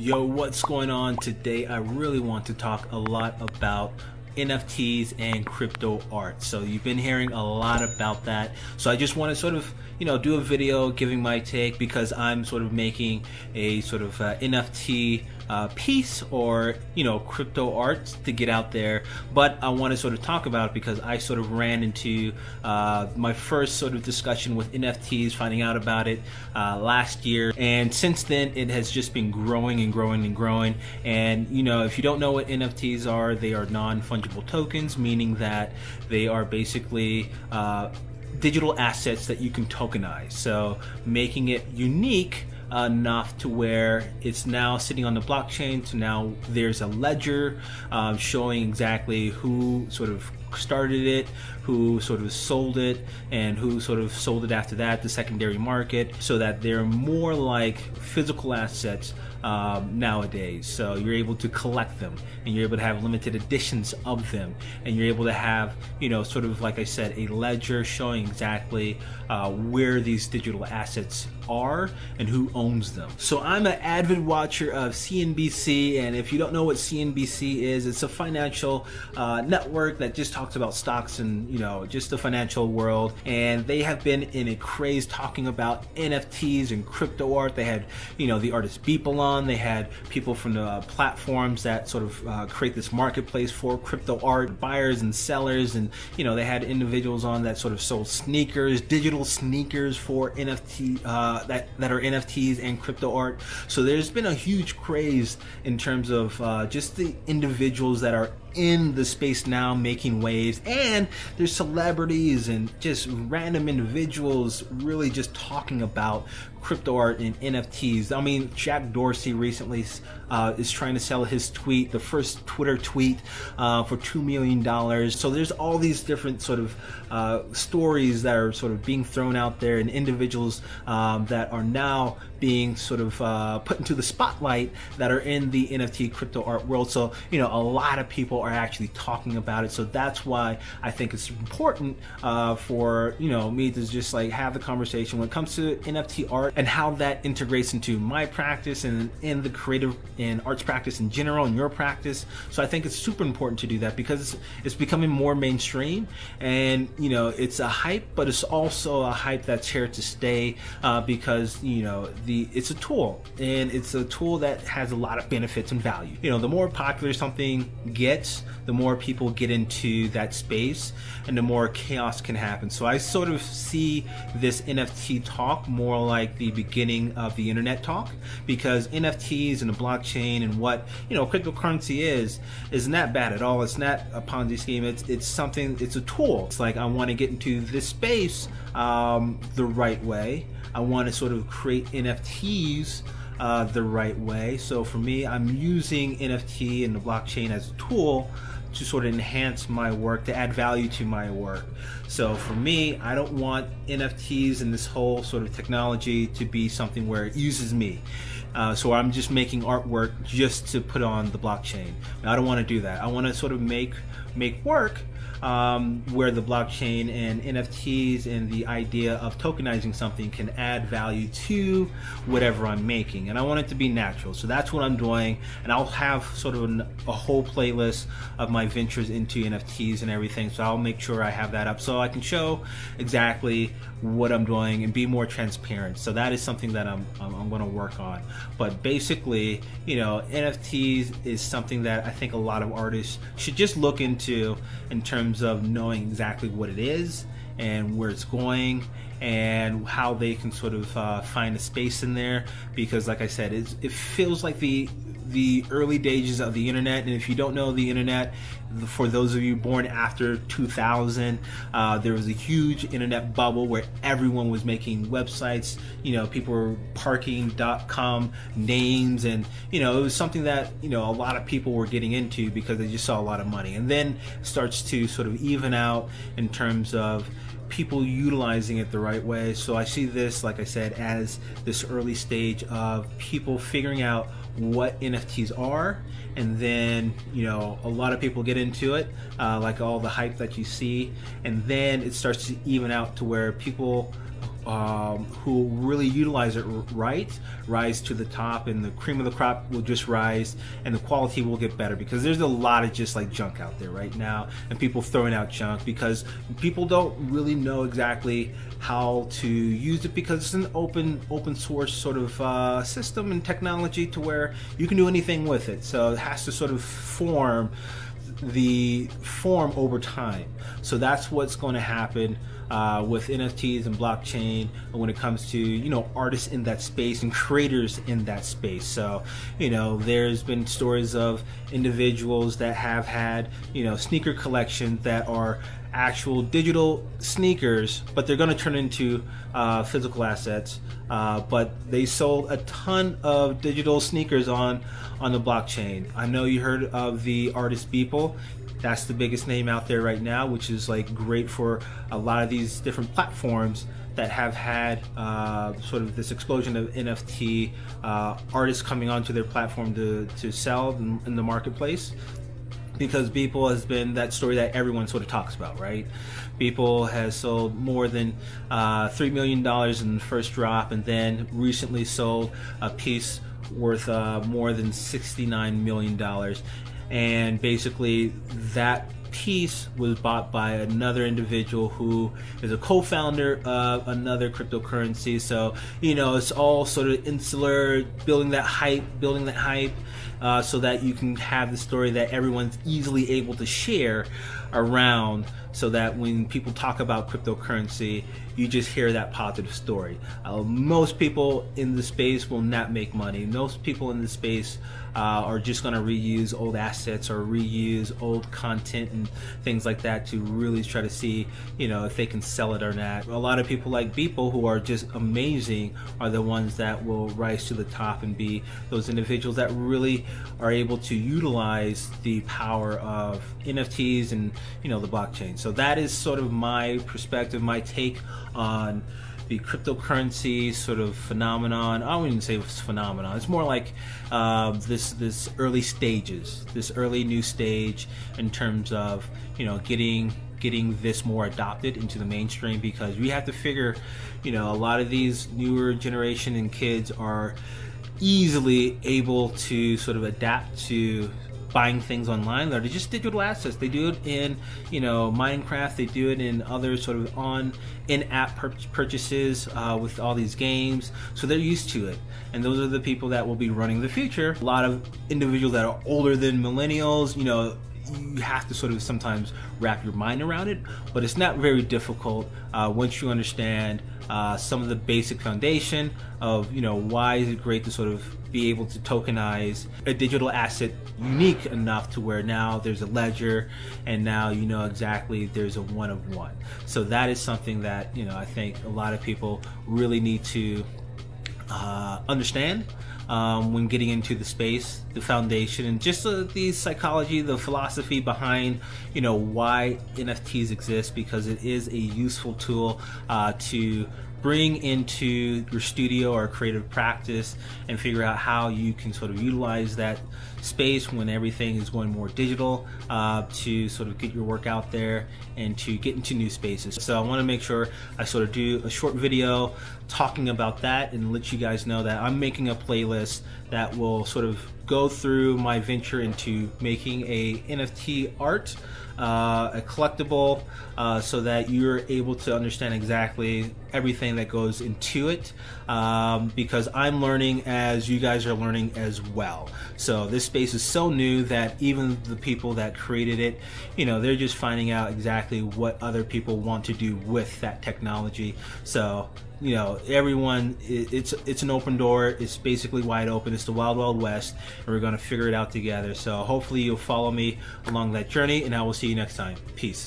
Yo, what's going on today? I really want to talk a lot about NFTs and crypto art. So you've been hearing a lot about that. So I just want to sort of, you know, do a video giving my take because I'm sort of making a sort of uh, NFT uh, piece or, you know, crypto art to get out there. But I want to sort of talk about it because I sort of ran into uh, my first sort of discussion with NFTs, finding out about it uh, last year. And since then, it has just been growing and growing and growing. And, you know, if you don't know what NFTs are, they are non fungible fungible tokens, meaning that they are basically uh, digital assets that you can tokenize. So making it unique enough to where it's now sitting on the blockchain. So now there's a ledger uh, showing exactly who sort of started it, who sort of sold it, and who sort of sold it after that, the secondary market, so that they're more like physical assets um, nowadays. So you're able to collect them, and you're able to have limited editions of them, and you're able to have, you know, sort of like I said, a ledger showing exactly uh, where these digital assets are and who owns them. So I'm an avid watcher of CNBC, and if you don't know what CNBC is, it's a financial uh, network that just talks about stocks and you know just the financial world. And they have been in a craze talking about NFTs and crypto art. They had you know the artist Beeple on. They had people from the platforms that sort of uh, create this marketplace for crypto art, buyers and sellers, and you know they had individuals on that sort of sold sneakers, digital sneakers for NFT. Uh, that that are NFTs and crypto art. So there's been a huge craze in terms of uh, just the individuals that are in the space now making waves and there's celebrities and just random individuals really just talking about crypto art and NFTs. I mean, Jack Dorsey recently uh, is trying to sell his tweet, the first Twitter tweet, uh, for $2 million. So there's all these different sort of uh, stories that are sort of being thrown out there and individuals um, that are now being sort of uh, put into the spotlight that are in the NFT crypto art world. So, you know, a lot of people are actually talking about it. So that's why I think it's important uh, for, you know, me to just like have the conversation when it comes to NFT art and how that integrates into my practice and in the creative and arts practice in general and your practice. So I think it's super important to do that because it's becoming more mainstream and, you know, it's a hype, but it's also a hype that's here to stay uh, because, you know, the it's a tool and it's a tool that has a lot of benefits and value. You know, the more popular something gets, the more people get into that space and the more chaos can happen. So I sort of see this NFT talk more like the beginning of the internet talk because NFTs and the blockchain and what, you know, cryptocurrency is isn't that bad at all. It's not a Ponzi scheme. It's it's something it's a tool. It's like I want to get into this space um, the right way I want to sort of create NFTs uh, the right way. So for me, I'm using NFT and the blockchain as a tool to sort of enhance my work, to add value to my work. So for me, I don't want NFTs and this whole sort of technology to be something where it uses me. Uh, so I'm just making artwork just to put on the blockchain. I don't want to do that. I want to sort of make make work um, where the blockchain and NFTs and the idea of tokenizing something can add value to whatever I'm making. And I want it to be natural. So that's what I'm doing. And I'll have sort of an, a whole playlist of my ventures into NFTs and everything. So I'll make sure I have that up so I can show exactly what I'm doing and be more transparent. So that is something that I'm, I'm, I'm going to work on. But basically, you know, NFTs is something that I think a lot of artists should just look into in terms of knowing exactly what it is and where it's going and how they can sort of uh, find a space in there because like i said it feels like the the early days of the internet. And if you don't know the internet, for those of you born after 2000, uh, there was a huge internet bubble where everyone was making websites. You know, people were parking.com names, and you know, it was something that you know a lot of people were getting into because they just saw a lot of money. And then starts to sort of even out in terms of people utilizing it the right way. So I see this, like I said, as this early stage of people figuring out what NFTs are, and then you know a lot of people get into it, uh, like all the hype that you see, and then it starts to even out to where people um, who really utilize it right rise to the top, and the cream of the crop will just rise, and the quality will get better because there's a lot of just like junk out there right now, and people throwing out junk because people don't really know exactly how to use it because it's an open open source sort of uh, system and technology to where you can do anything with it. So it has to sort of form the form over time. So that's what's going to happen uh, with NFTs and blockchain when it comes to you know artists in that space and creators in that space. So you know there's been stories of individuals that have had you know sneaker collections that are actual digital sneakers, but they're going to turn into uh, physical assets. Uh, but they sold a ton of digital sneakers on on the blockchain. I know you heard of the artist Beeple. That's the biggest name out there right now, which is like great for a lot of these different platforms that have had uh, sort of this explosion of NFT uh, artists coming onto their platform to, to sell in, in the marketplace because Beeple has been that story that everyone sort of talks about, right? Beeple has sold more than uh, $3 million in the first drop and then recently sold a piece worth uh, more than $69 million. And basically, that piece was bought by another individual who is a co-founder of another cryptocurrency. So you know, it's all sort of insular, building that hype, building that hype, uh, so that you can have the story that everyone's easily able to share around so that when people talk about cryptocurrency, you just hear that positive story. Uh, most people in the space will not make money. Most people in the space uh, are just going to reuse old assets or reuse old content and things like that to really try to see, you know, if they can sell it or not. A lot of people like Beeple who are just amazing are the ones that will rise to the top and be those individuals that really are able to utilize the power of NFTs and, you know, the blockchain. So that is sort of my perspective, my take on the cryptocurrency sort of phenomenon. I wouldn't even say it's phenomenon. It's more like uh, this this early stages, this early new stage in terms of you know getting getting this more adopted into the mainstream because we have to figure, you know, a lot of these newer generation and kids are easily able to sort of adapt to buying things online. They're just digital assets. They do it in, you know, Minecraft. They do it in other sort of on in-app pur- purchases uh, with all these games. So they're used to it, and those are the people that will be running the future. A lot of individuals that are older than millennials, you know, you have to sort of sometimes wrap your mind around it, but it's not very difficult uh, once you understand uh, some of the basic foundation of you know why is it great to sort of be able to tokenize a digital asset unique enough to where now there's a ledger and now you know exactly there's a one of one. So that is something that you know I think a lot of people really need to uh, understand um, when getting into the space, the foundation, and just uh, the psychology, the philosophy behind, you know, why NFTs exist because it is a useful tool uh, to bring into your studio or creative practice and figure out how you can sort of utilize that space when everything is going more digital uh, to sort of get your work out there and to get into new spaces. So I want to make sure I sort of do a short video talking about that and let you guys know that I'm making a playlist that will sort of go through my venture into making a NFT art, uh, a collectible, uh, so that you're able to understand exactly everything that goes into it. Um, because I'm learning as you guys are learning as well. So this space is so new that even the people that created it, you know, they're just finding out exactly what other people want to do with that technology. So you know everyone it's it's an open door. It's basically wide open. It's the wild wild west and we're going to figure it out together. So hopefully you'll follow me along that journey and i will see you next time. Peace